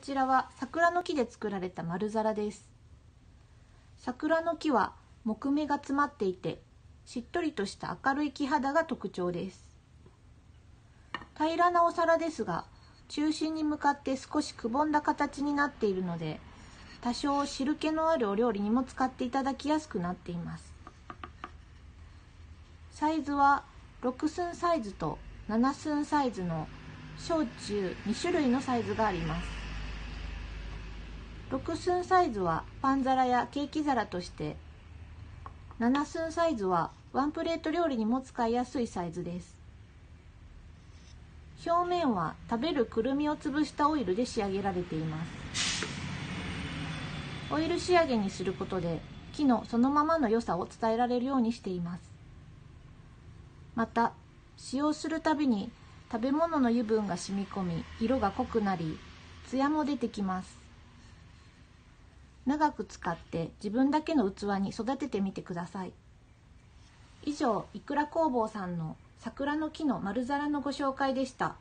ちらは桜の木で作られた丸皿です。桜の木は木目が詰まっていてしっとりとした明るい木肌が特徴です。平らなお皿ですが中心に向かって少しくぼんだ形になっているので多少汁気のあるお料理にも使っていただきやすくなっています。サイズは6寸サイズと7寸サイズの小中2種類のサイズがあります。6寸サイズはパン皿やケーキ皿として7寸サイズはワンプレート料理にも使いやすいサイズです。表面は食べるくるみを潰したオイルで仕上げられています。オイル仕上げにすることで木のそのままの良さを伝えられるようにしています。また使用するたびに食べ物の油分が染み込み色が濃くなり艶も出てきます。長く使って自分だけの器に育ててみてください以上いくら工房さんの桜の木の丸皿のご紹介でした。